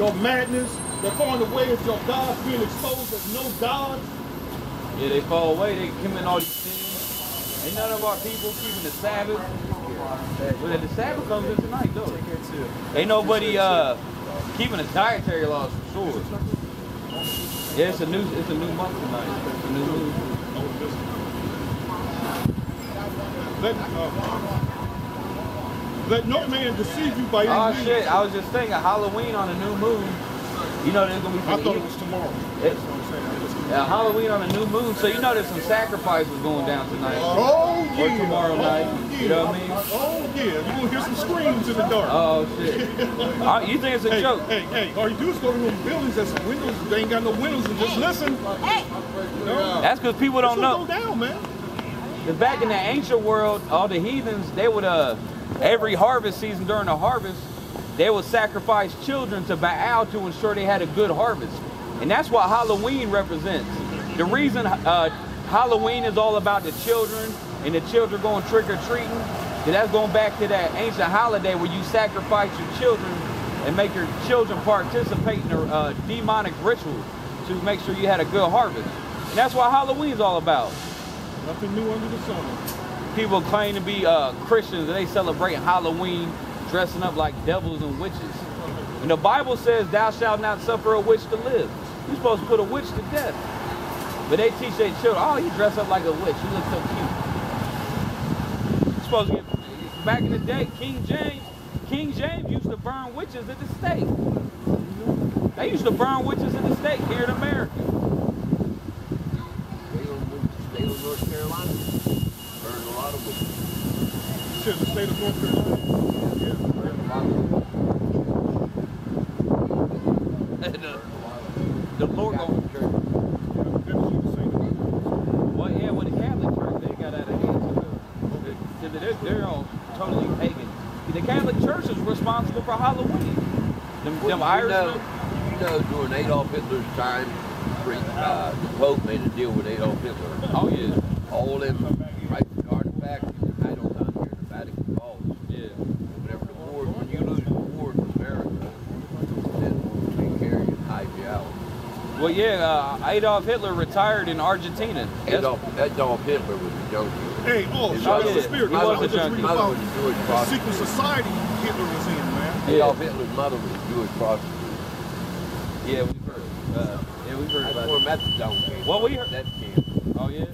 your madness. They're falling away as your gods being exposed as no gods. Yeah, they fall away. They commit all these sins. Ain't none of our people keeping the Sabbath. Well, the Sabbath comes in tonight, though. Ain't nobody uh, keeping the dietary laws for sure. Yeah, it's a new it's a new month tonight. It's a new moon. Let, uh, let no man deceive you by any Oh means. shit! I was just thinking Halloween on a new moon. You know there's gonna be I some thought it was tomorrow. It- That's what I'm saying. Yeah, Halloween on a new moon, so you know there's some sacrifices going down tonight. Oh Or yeah. tomorrow oh, night. Yeah. You know what I mean? Oh yeah. You're gonna hear some screams in the dark. Oh shit! Uh, you think it's a hey, joke? hey, hey, all you do is go to them buildings that's windows, they ain't got no windows and just listen. No. That's because people don't know. go down, man. Cause back in the ancient world, all the heathens, they would uh every harvest season during the harvest, they would sacrifice children to Baal to ensure they had a good harvest. And that's what Halloween represents. The reason uh, Halloween is all about the children and the children going trick or treating, that's going back to that ancient holiday where you sacrifice your children and make your children participate in a uh, demonic ritual to make sure you had a good harvest. And that's what Halloween's all about Nothing new under the sun. People claim to be uh, Christians and they celebrate Halloween dressing up like devils and witches. And the Bible says, Thou shalt not suffer a witch to live. You're supposed to put a witch to death. But they teach their children, oh, you dress up like a witch. You look so cute. You're supposed to get, back in the day, King James, King James used to burn witches at the stake. They used to burn witches at the stake here in America. They of North Carolina. Burned a lot of witches. Shit, the state of North Carolina. Burned a lot of And, uh, the Lord gonna Catholic church. Never seen the same. Well, yeah, with the Catholic Church, they got out of hand too. They- They're, they're all totally pagan. The Catholic Church is responsible for Halloween. Them, Well, them you Irishmen. know, you know, during Adolf Hitler's time, uh, the Pope made a deal with Adolf Hitler. Oh yeah, All them right artifacts you can hide on down here in the Vatican Vaults. yeah. Whenever the war, when you lose the war in America, then we'll take care of you and hide you out. Well, yeah. Uh, Adolf Hitler retired in Argentina. That's- Adolf, Adolf Hitler was a junkie. Hey, oh, His shout out mother- the spirit. he I was was a just junkie. reading Mother about was a Jewish the prostitute. secret society Hitler was in, man. Adolf Hitler's mother was a Jewish prostitute. Yeah, we've heard. Uh, yeah, we've heard That's about where it. methadone came Well, we heard- That came. Oh yeah.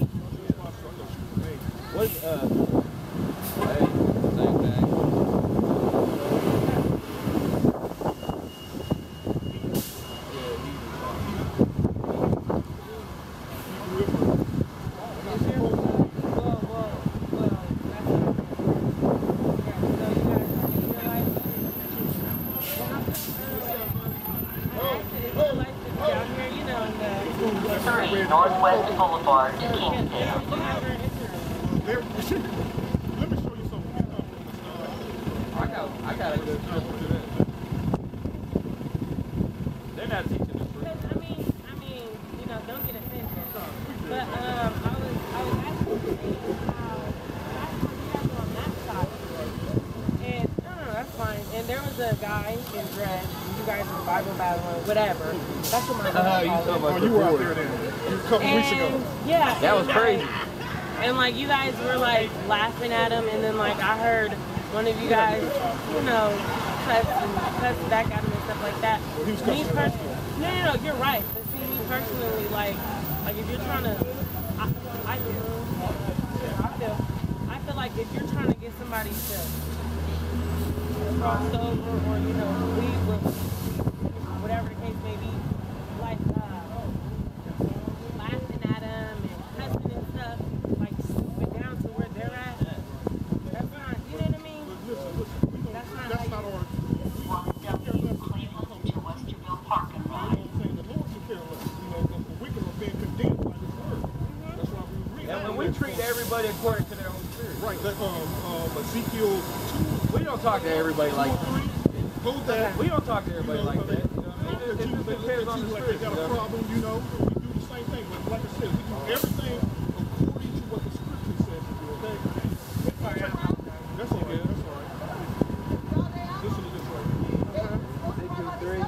What? Uh, hey, same thing. Three Northwest Boulevard to Kingston. There- Let me show you something. I got, I got a good feel for that. They're not teaching the truth. Because, I mean, I mean, you know, don't get offended. But um, I was, I was asking how that's what you guys were on that side. And no, no, no, that's fine. There was a guy in dress. You guys were Bible battling, whatever. That's what my Uh, you mom about Oh, the you were out there then. A couple weeks ago. Yeah, That was crazy. Like, and like you guys were like laughing at him, and then like I heard one of you guys, you know, cuss and cuss back at him and stuff like that. he was me cussing personally, no, no, no, you're right. But see, me personally, like, like if you're trying to, I, I feel, I feel, I feel like if you're trying to get somebody to cross over or you know leave with whatever the case may be, like uh, laughing at them and cussing and stuff, like but down to where they're at. That's not, you know what I mean? Listen, listen. We know That's not that's how not you- our. W Cleveland to Westerville Parking You know Lot. what I'm saying? The Lord took care of us. You know, the, the wicked are being condemned by His word. That's why we read. And when we treat everybody according to their own spirit. Right, that um, um, Ezekiel 2, We don't talk to everybody like 3, go that. we don't talk to everybody You know, like that. You know what I mean? It, That you, it, that it depends on you the like spirit. they got a problem, you know. We do the same thing, but like I said, we do everything according to what the scripture says to do, okay? That's all right, that's all right. Listen to this right here. Six two three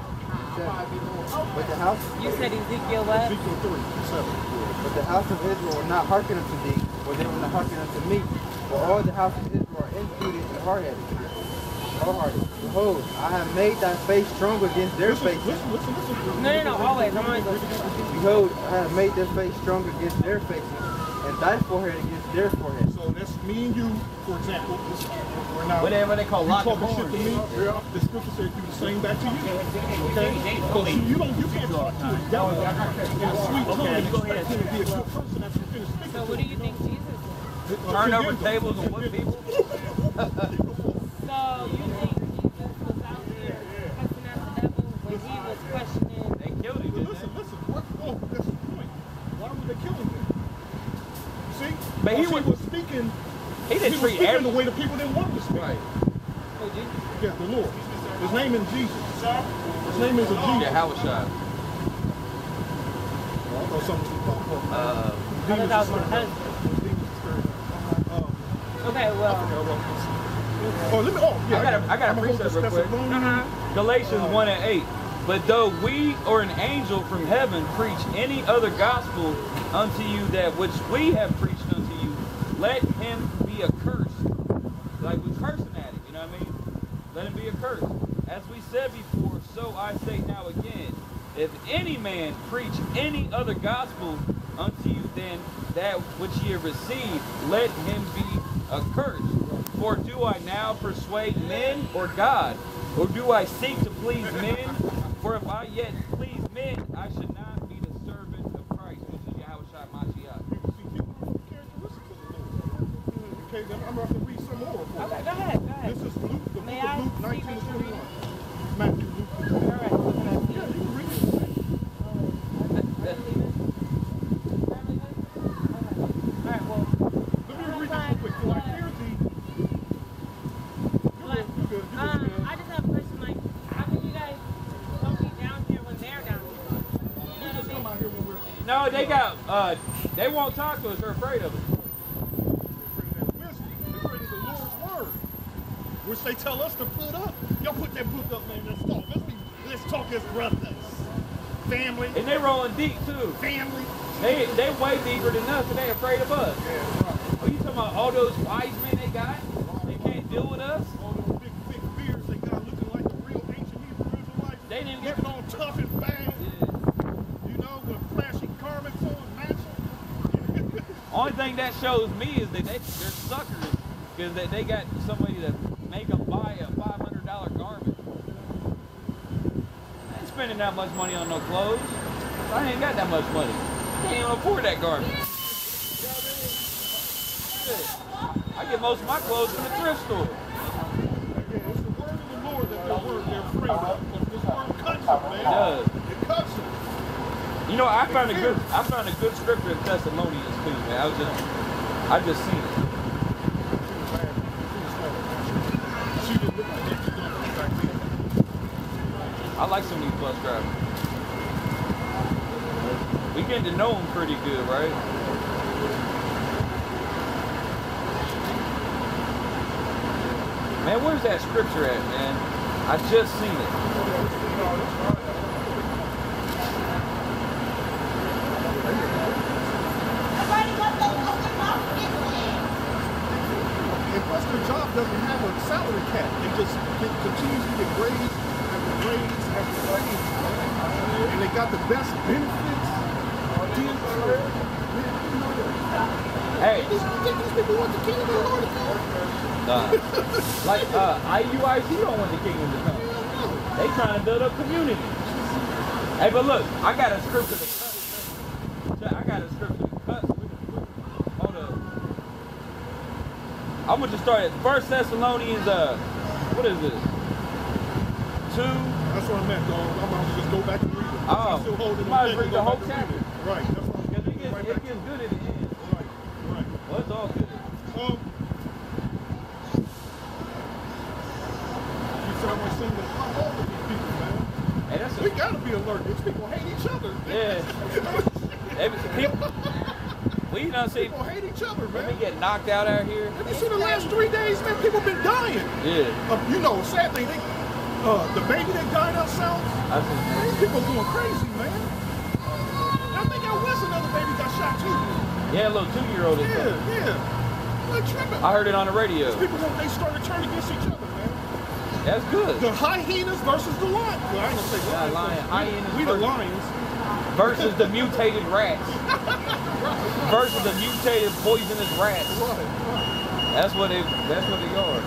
But the house, You said Ezekiel what? Ezekiel 3, 7. but the house of Israel will not hearken unto thee, or they will not hearken unto me. For all the house of Israel are impudent and hard-headed. Hard-hearted. Behold, I have made thy face strong against their Listen, faces. No, no, no, always. I'm always. Behold, I have made their face strong against their faces, and thy forehead against their forehead. So that's me and you, for example. We're now, Whatever they call you lock talking shit to horns. me. The scripture said do the same back to you. Okay? Because you, you don't, you can't talk to a devil in a sweet tongue and expect him to be a good person after you finish speaking. So what do you think Jesus did? know? Turn over tables and whip people. So you think Jesus was out there cussing at the devil when he was questioning? They killed him, But listen, they? listen. What, oh, that's the point. Why would they kill him then? See? But he Because was- was speaking. He He didn't was treat speaking the way the people didn't want him to speak. Right. Oh, Jesus. Yeah, the Lord. His name is Jesus. Sir? His name is a Jesus. Yeah, how was shot? I thought something was popped up. Uh, I thought that was my husband. Um, Okay, well. oh, let me. Oh, yeah. I got a- I got a I'm gonna precept real quick. Uh-huh. Galatians 1 and 8. But though we or an angel from heaven preach any other gospel unto you that which we have preached unto you, let him be accursed. Like we're cursing at it, you know what I mean? Let him be accursed. As we said before, so I say now again. If any man preach any other gospel unto you than that which ye have received, let him be accursed. For do I now persuade men or God? Or do I seek to please men? For if I yet please men, I should not be the servant of Christ, which is Yahushua Mashiach. You see people with the characteristics of the Lord. Okay, then I'm going to read some more. Okay, go ahead, go ahead. This is Luke, the book I of Luke see 19 to 21. Matthew, Luke. All right, what can I see? Yeah, you can read it. All right, well, Let me read this real quick. For I fear thee. You're But, good, you're good, you're um, good. I just have a question. Like, how can you guys don't be down here when they're down here? You know We what I just come mean? out here when we're No, they got uh they won't talk to us, they're afraid of us. afraid of that wisdom. They're afraid of the which they tell us to put up. Y'all put that book up, man. Let's talk. Let's be. Let's talk as brothers, family, And they rolling deep too. family. They they way deeper than us and they afraid of us. Yeah, right. Are you talking about all those wise men they got? They can't deal with us? All those big, big beards they got looking like the real ancient Hebrew Israelites. They didn't get Looking all tough and bad, Yeah. you know, with flashy garments on, matching. Only thing that shows me is that they, they're suckers because they, they got somebody to make them buy a $500 garment. I ain't spending that much money on no clothes. I ain't got that much money. Can't even afford that garment. I get most of my clothes from the thrift store. It's the word of the Lord that they're, they're afraid of. This word cuts them, man. It does. You know, I found a good I found a good scripture in Thessalonians too, man. I was just I just seen it. I like some of these bus drivers. We getting to know them pretty good, right? Man, where's that scripture at, man? I just seen it. And plus, the job doesn't have a salary cap. They just get, to get after raise after raise. And they got the best benefits. Hey, These people want the kingdom of the Lord like uh, IUIC don't want the kingdom to come. They trying to build up community. Hey, but look, I got a scripture to cut. Check, I got a scripture to cut. Hold up. I'm gonna just start at First Thessalonians. Uh, what is this? Two. That's what I meant, dog. I'm about to just go back and read it. Oh, I'm still holding you might read the whole chapter. Right. That's what I'm Because it gets, right it gets to. good at the end. Right. Right. Well, it's all good. Um, you said I'm gonna sing the pop off with these people, man. Hey, that's We a, gotta be alert. These people hate each other. yeah. People, we done see People each other, Let me get knocked out out here. Have you seen the last three days, man? People been dying. Yeah. Uh, you know, sad thing, they, uh, the baby that died out south. These people going crazy, man. I think out west another baby got shot too. Yeah, a little two-year-old. Yeah, yeah. Like tripping. I heard it on the radio. These people they start to turn against each other, man. That's good. The hyenas versus the lions. Well, I ain't gonna say Yeah, lions. lion- We- We the lions. Versus the mutated rats. Versus the mutated poisonous rats. That's what they. That's what they are.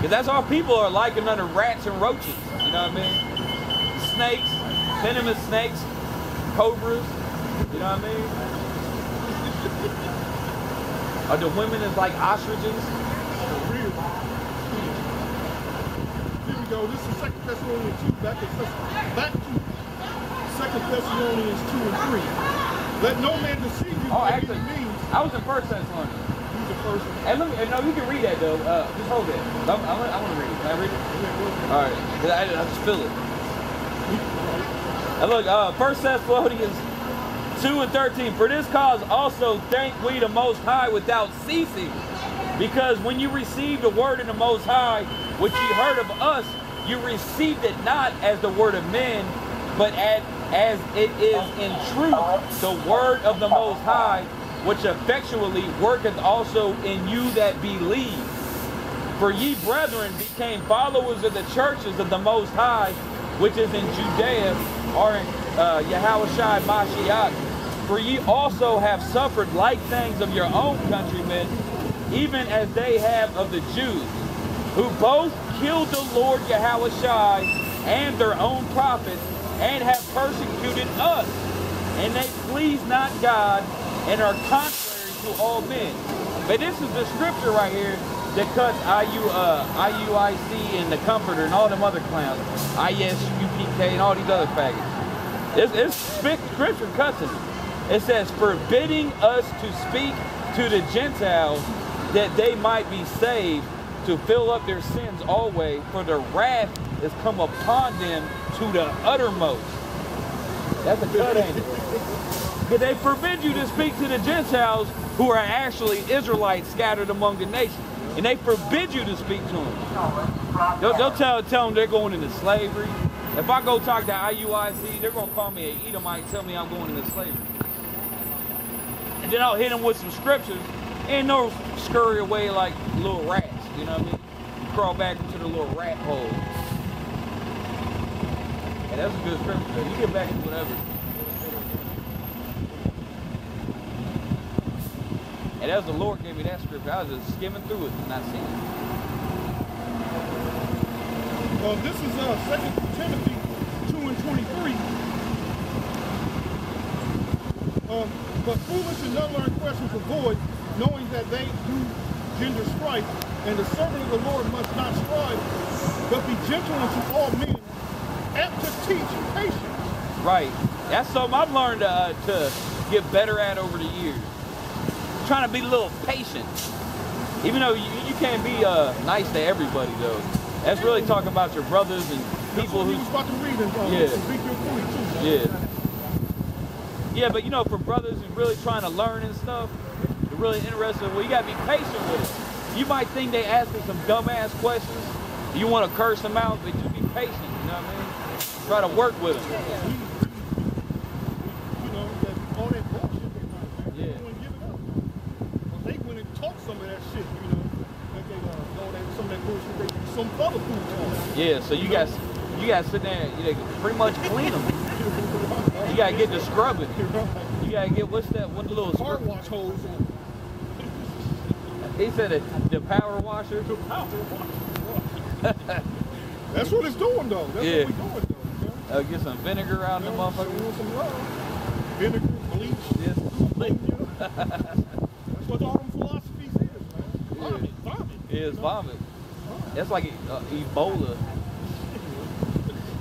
Cause that's all people are liking under rats and roaches. You know what I mean? Snakes, venomous snakes, cobras. You know what I mean? Are the women is like ostriches? Here we go. This is Second Thessalonians 2. Back to, back to Second Thessalonians 2 and 3. Let no man deceive you Oh, by actually, means. I was in First Thessalonians. He's the first one. And let me, no, you can read that though. Uh, just hold it. I, I, want- I want to read it. Can I read it? All right. I, I just feel it. And look, uh, First Thessalonians 2 and 13. For this cause also thank we the Most High without ceasing. Because when you received the word of the Most High, which ye heard of us, you received it not as the word of men, but as, as it is in truth the word of the Most High, which effectually worketh also in you that believe. For ye brethren became followers of the churches of the Most High, which is in Judea, or in uh, Mashiach. For ye also have suffered like things of your own countrymen, even as they have of the Jews, who both killed the Lord Yahushua and their own prophets, and have persecuted us. And they please not God, and are contrary to all men. But this is the scripture right here that cuts IU, uh, IUIC and the Comforter and all them other clowns, ISUPK and all these other faggots. It's, it's scripture cuts it. It says, forbidding us to speak to the Gentiles that they might be saved to fill up their sins always, for the wrath is come upon them to the uttermost. That's a good it? But they forbid you to speak to the Gentiles who are actually Israelites scattered among the nations. And they forbid you to speak to them. They'll, they'll tell, tell them they're going into slavery. If I go talk to IUIC, they're going to call me an Edomite and tell me I'm going into slavery. And then I'll hit them with some scriptures. And they'll scurry away like little rats, you know what I mean? Crawl back into the little rat hole. That's a good though. You get back to whatever. And as the Lord gave me that scripture, I was just skimming through it and not seeing it. Uh, this is uh, 2 Timothy 2 and 23. Um, but foolish and unlearned questions avoid, knowing that they do gender strife, and the servant of the Lord must not strive, but be gentle unto all men, apt to teach patience. Right. That's something I've learned uh, to get better at over the years. Trying to be a little patient. Even though you, you can't be uh, nice to everybody, though. That's really talking about your brothers and people who. was about to read in uh, Yeah. Ezekiel 42. Yeah. Yeah, but you know, for brothers who's really trying to learn and stuff, they're really interested. Well, you gotta be patient with it. You might think they asking some dumbass questions. You want to curse them out, but just be patient. You know what I mean? Try to work with them. You know, that, all that bullshit they man. Yeah. They wouldn't give it up. Well, they went and taught some of that shit, you know. That they, uh, all that, some of that bullshit they, some other food taught. Yeah. So you guys, you guys sit there, you know, pretty much clean them. You gotta get the scrubbing. You gotta get what's that? What the little Car wash hose He said it, the power washer. the power wash. That's what it's doing, though. That's Yeah. what we're doing. You know? Uh, get some vinegar out of the motherfucker. showing some love. Vinegar, bleach, Yes. ammonia. That's what all them philosophies is, man. Vomit, vomit. Yeah, it's vomit. That's like uh, Ebola.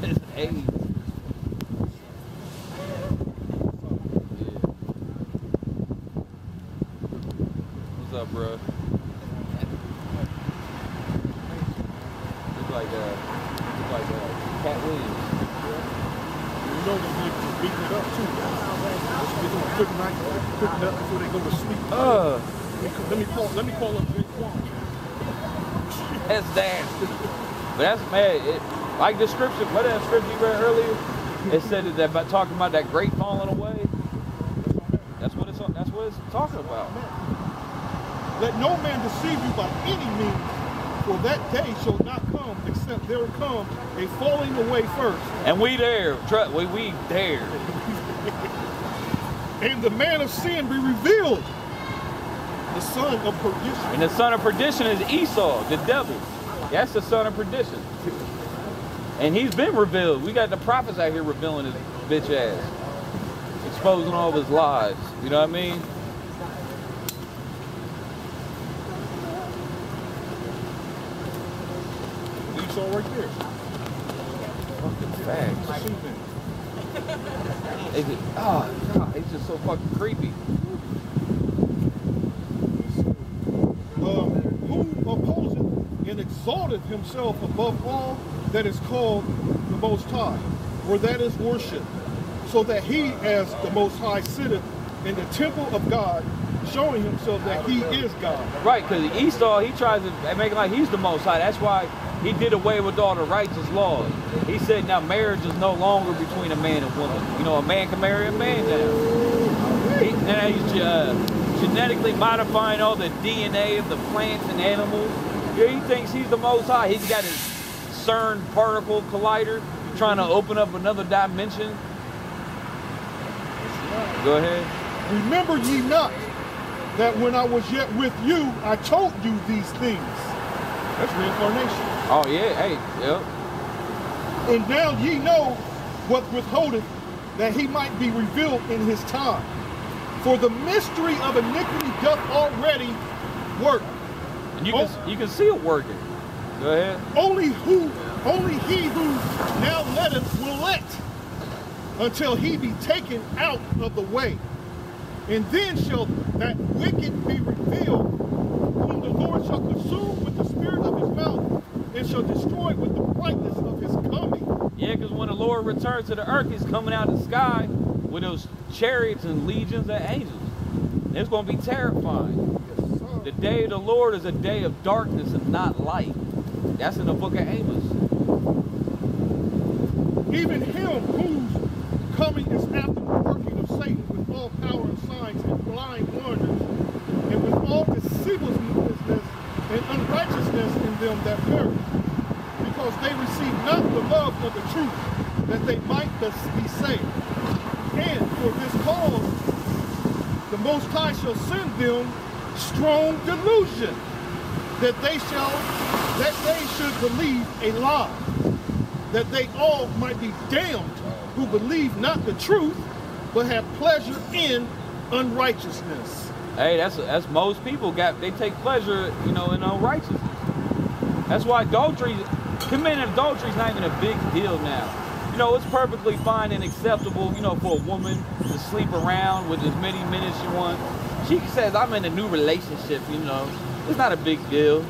it's AIDS. What's up, bro? It's like uh, it's like uh, Katt Williams. You know them niggas is beating it up, too. Let's get them a quick night, quick nut before they go to sleep. Uh, Let me call, let me call up Big Quan. that's nasty. But that's man. It, Like the scripture, what that scripture you read earlier? It said that about talking about that great falling away. That's what it's that's what it's talking about. Let no man deceive you by any means, for that day shall not come except there come a falling away first, And we there, we we there. And the man of sin be revealed, the son of perdition. And the son of perdition is Esau, the devil. That's the son of perdition. And he's been revealed. We got the prophets out here revealing his bitch ass. Exposing all of his lies. You know what I mean? Esau right there. Fucking facts. Just, oh, God, it's just so fucking creepy. um, who opposeth and exalteth himself above all that is called the Most High, or that is worship, so that he, as the Most High, sitteth in the temple of God, showing himself that he is God. Right, because Esau, he tries to make it like he's the most high. That's why he did away with all the righteous laws. He said now marriage is no longer between a man and woman. You know, a man can marry a man now. He, now he's uh, genetically modifying all the DNA of the plants and animals. Yeah, he thinks he's the most high. He's got his CERN particle collider trying to open up another dimension. Go ahead. Remember ye not that when I was yet with you, I told you these things. That's reincarnation. Oh yeah, hey, yep. And now ye know what withholdeth, that he might be revealed in his time. For the mystery of iniquity doth already work. And you can oh. you can see it working. Go ahead. Only who, only he who now letteth will let, until he be taken out of the way. And then shall that wicked be revealed, whom the Lord shall consume with the spirit of his mouth, and shall destroy with the brightness of his coming. Yeah, because when the Lord returns to the earth, he's coming out of the sky with those chariots and legions of angels. And it's going to be terrifying. The day of the Lord is a day of darkness and not light. That's in the book of Amos. Even him whose coming is after the working of Satan with all power and signs and blind wonders, and with all deceivableness and unrighteousness in them that perish, because they receive not the love of the truth, that they might be saved. And for this cause, the Most High shall send them strong delusion, that they shall, that they should believe a lie, that they all might be damned who believe not the truth, but have pleasure in unrighteousness. Hey, that's that's most people got. They take pleasure, you know, in unrighteousness. That's why adultery, committing adultery is not even a big deal now. You know, it's perfectly fine and acceptable, you know, for a woman to sleep around with as many men as she wants. She says, "I'm in a new relationship," you know. It's not a big deal.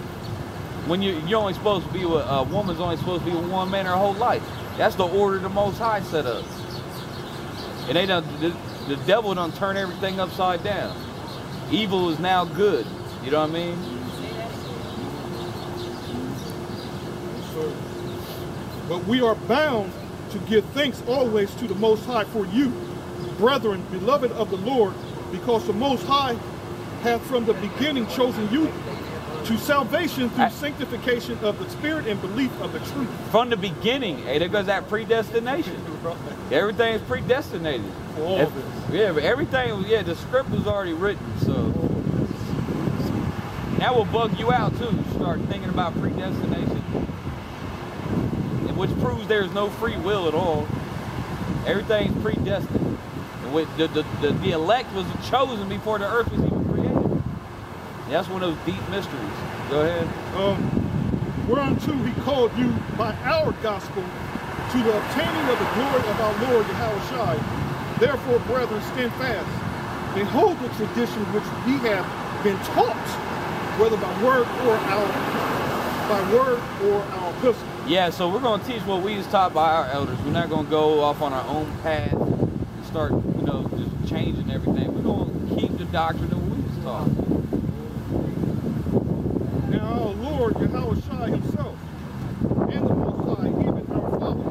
When you're you're only supposed to be with a woman's only supposed to be with one man her whole life. That's the order the Most High set up. And they done the, the devil done turn everything upside down. Evil is now good. You know what I mean? But we are bound to give thanks always to the Most High for you, brethren, beloved of the Lord, because the Most High hath from the beginning chosen you to salvation through I- sanctification of the Spirit and belief of the truth. From the beginning, hey, there goes that predestination. Everything is predestinated. All If-. Yeah, but everything, yeah, the script was already written, so that will bug you out too. Start thinking about predestination, which proves there's no free will at all. Everything's predestined. And with the, the, the, the elect was chosen before the earth was even created. That's one of those deep mysteries. Go ahead. um, whereunto he called you by our gospel to the obtaining of the glory of our Lord Yahushua. Therefore, brethren, stand fast and hold the tradition which we have been taught, whether by word or our by word or our epistle. Yeah, so we're going to teach what we was taught by our elders. We're not going to go off on our own path and start, you know, just changing everything. We're going to keep the doctrine that we was taught. Now our Lord Yahushua himself and the Most High, even our Father,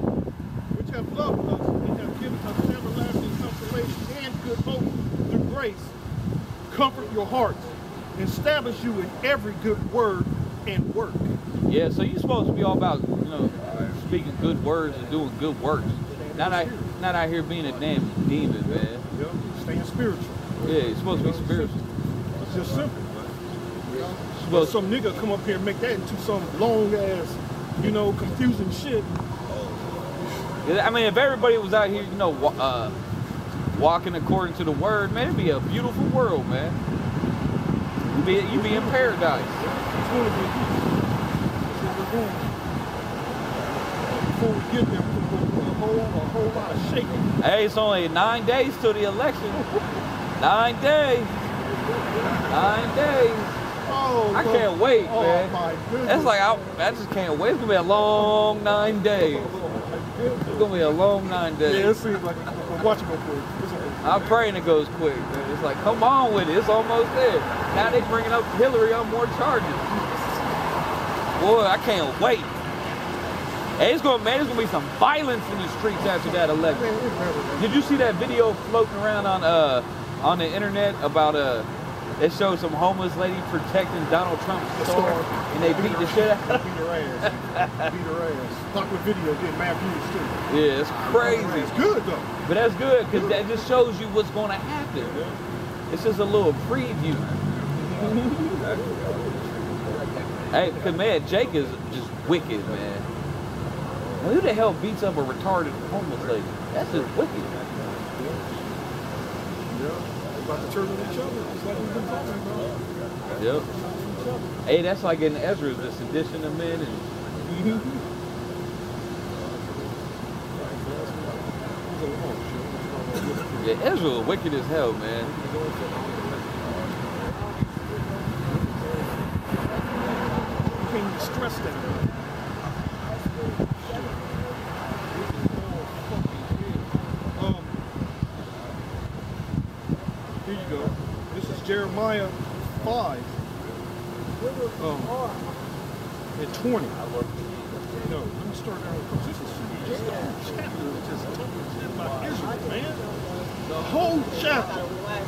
which have loved us and have given us everlasting consolation and good hope through grace, comfort your hearts, establish you in every good word and work. Yeah, so you're supposed to be all about speaking good words and doing good works. Not out, not out here being a damn demon, man. Yep. Staying spiritual. Yeah, you're supposed to be spiritual. It's just simple. Well, But some nigga come up here and make that into some long ass, you know, confusing shit. I mean, if everybody was out here, you know, uh, walking according to the word, man, it'd be a beautiful world, man. You'd be, you'd be in paradise. It's going to be That's what we're doing. Before we get there, we're going to a whole, a whole lot of shaking. Hey, it's only nine days to the election. Nine days. Nine days. Oh, I Lord. can't wait, oh, man. That's like I, I just can't wait. It's gonna be a long nine days. Oh, it's gonna be a long nine days. Yeah, it seems like we're watching it quick. I'm praying it goes quick. Man. It's like, come on with it. It's almost there. Now they bringing up Hillary on more charges. Boy, I can't wait. Hey, it's gonna man, there's gonna be some violence in the streets after that election. Man, it's never Did you see that video floating around on uh on the internet about uh it showed some homeless lady protecting Donald Trump's store and they beat the shit out of her? Beat her ass. Beat her ass. Popular video getting mad views too. Yeah, it's crazy. It's good though. But that's good because that just shows you what's gonna happen. It's just a little preview. hey, cause man, Jake is just wicked, man. Now, who the hell beats up a retarded homeless lady? That's just wicked. Yeah. About to turn on each other, just like we've been talking about. Yep. Hey, that's like in Ezra's, the of men and yeah, Ezra wicked as hell, man. Stress that. Um, here you go. This is Jeremiah 5. Um, and 20. No, let me start out because this is just the whole chapter just talking about Israel, man. The whole chapter.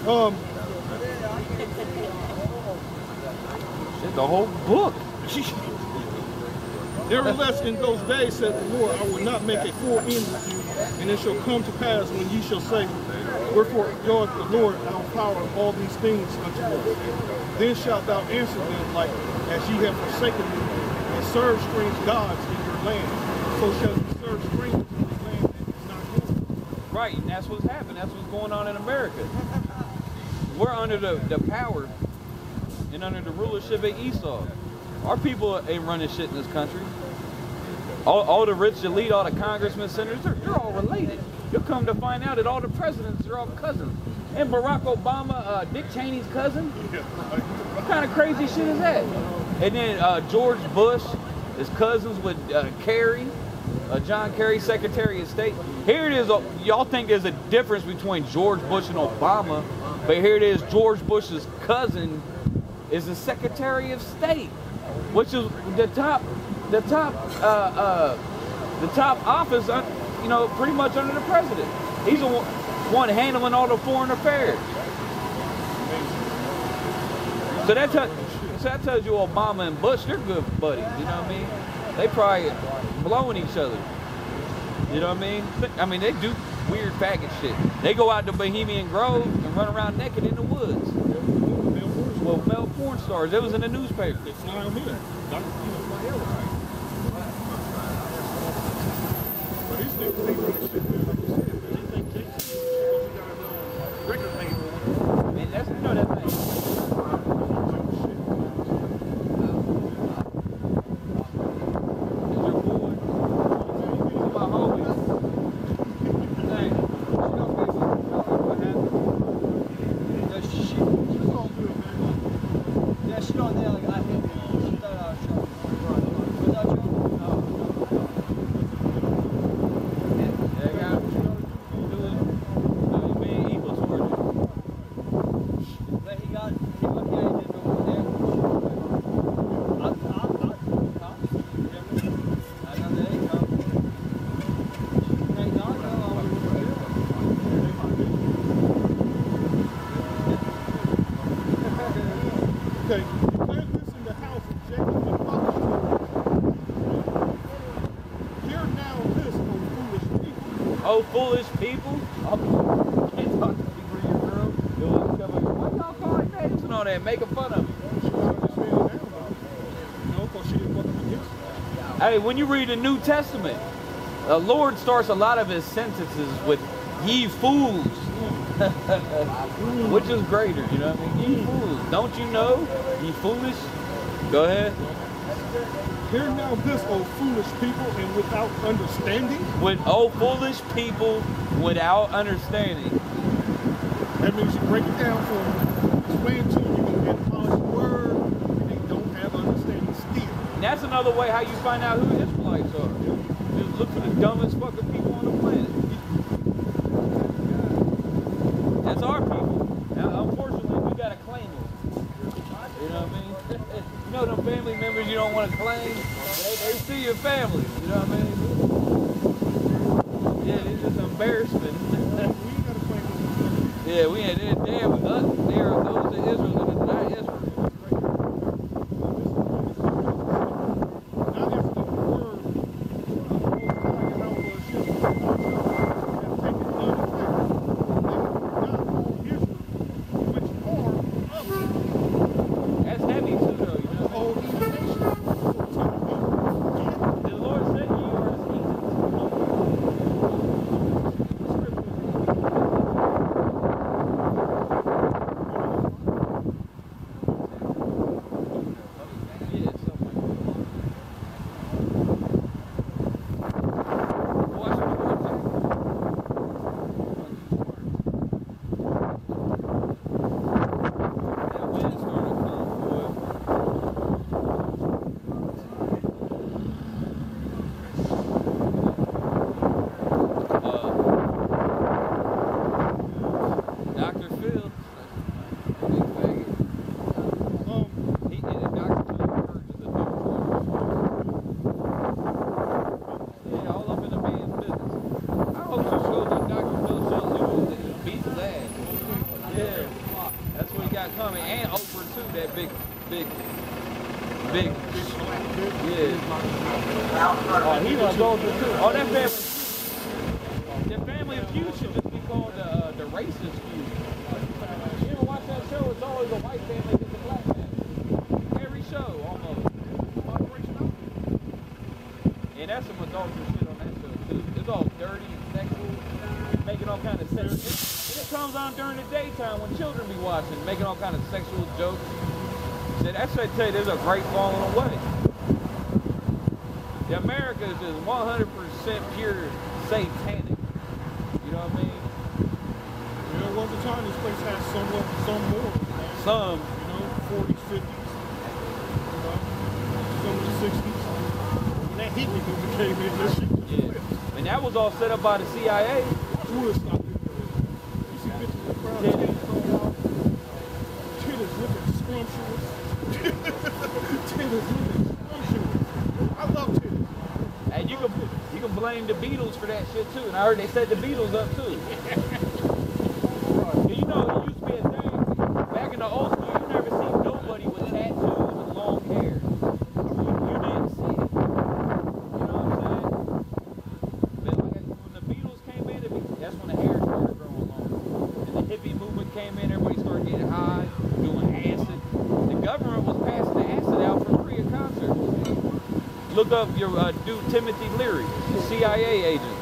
Um, Shit, the whole book. Nevertheless, in those days, said the Lord, I will not make a full end with you, and it shall come to pass when ye shall say, Wherefore God the Lord our power all these things unto us. Then shalt thou answer them like as ye have forsaken me, and serve strange gods in your land. So shall ye serve strangers in the land that is not. Right, and that's what's happening. That's what's going on in America. We're under the, the power and under the rulership of Esau. Our people ain't running shit in this country. All, all the rich elite, all the congressmen, senators, they're, they're all related. You'll come to find out that all the presidents are all cousins. And Barack Obama, uh, Dick Cheney's cousin. What kind of crazy shit is that? And then uh, George Bush is cousins with uh, Kerry, uh, John Kerry, Secretary of State. Here it is. uh, y'all think there's a difference between George Bush and Obama, but here it is. George Bush's cousin is the Secretary of State, which is the top, the top, uh, the top office, you know, pretty much under the president. He's the one one handling all the foreign affairs. So that, so that tells you Obama and Bush, they're good buddies, you know what I mean? They probably blowing each other. You know what I mean? I mean, they do weird faggot shit. They go out to Bohemian Grove and run around naked in the woods. Well, male porn stars. It was in the newspaper. They fly them in. Not, fly airline. But these niggas, they run shit, man. Like you said, man. They think they because you got a little record label. Man, that's, you know that thing. Is your boy? My homie. Hey, what happened? Yeah, she, she, yeah, she on there like I hit me. She thought I was shot. Without you? No, no, no. Yeah, I got Foolish people. Can't talk to me for your girl. You'll have to come over. Why y'all calling names and all that? Making fun of me. She gotta understand now about it. You know, because she didn't fuck up against it. Hey, when you read the New Testament, the Lord starts a lot of his sentences with ye fools. Which is greater, you know what I mean? Ye fools. Don't you know? Ye foolish. Go ahead. Hear now this, O foolish people, and without understanding. With oh foolish people without understanding. That means you break it down for them, explain to them, you're going to get a polished word, and they don't have understanding still. And that's another way how you find out who Israelites are. Just look for the dumbest fucking people on the planet. That's our people. Now, unfortunately, we gotta claim them. You know what I mean? You know them family members you don't want to claim? They, they see your family. You know what I mean? Yeah, it's just embarrassment. We ain't got to claim yeah, we ain't they're damn with us. They are uh, those in that are not Israel. Not if the word of the Most High Yahweh is his have taken none effect. They are not Israel, which are of Israel. That's heavy too, though. You know The what I mean? whole heathen nation. The Lord said you are his heathens. Yeah, something like that. Watch the Lord, Jack. That wind's gonna come, boy. Uh, Dr. Phil, big faggot. Um, He did it. Dr. Phil purges the Yeah, all up in the man's business. I hope you go to Dr. Phil show too. and Beat his ass. Yeah, that's what he got coming. And Oprah too. That big, big, big. Yeah. Oh, he was older too. Oh, that family. The family feud should just be called the uh, the racist feud. You ever watch that show? It's always a white family against a black family. Every show, almost. And that's some adulterous shit on that show too. It's all dirty and sexual, making all kind of sex. And it comes on during the daytime when watching, making all kind of sexual jokes. That's what I tell you, there's a great falling away. The America is just 100% pure satanic. You know what I mean? There was a time this place had somewhat, some more, man. Some, you know, 40s, 50s, you know, some of the 60s. When that hippie movement came in, this shit yeah. And that was all set up by the CIA. Watch Woodstock. You see bitches with brown titties on out. Titties looking scrumptious. titties looking scrumptious. I love titties. And you can you can blame the Beatles for that shit too. And I heard they set the Beatles up too. you know, it used to be a thing. Back in the old school, you never see nobody with tattoos and long hair. You, you didn't see it. You know what I'm saying? But like when the Beatles came in, it be, that's when the hair started growing long. And the hippie movement came in, everybody started getting high, doing acid. The government was passing the acid out for free at concerts. Look up your uh, dude Timothy Leary, CIA agent.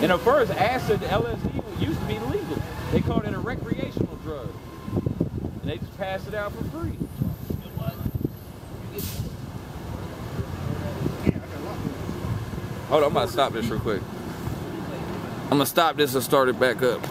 And at first, acid, LSD, used to be legal. They called it a recreational drug. And they just passed it out for free. Hold on, I'm about to stop this real quick. I'm gonna stop this and start it back up.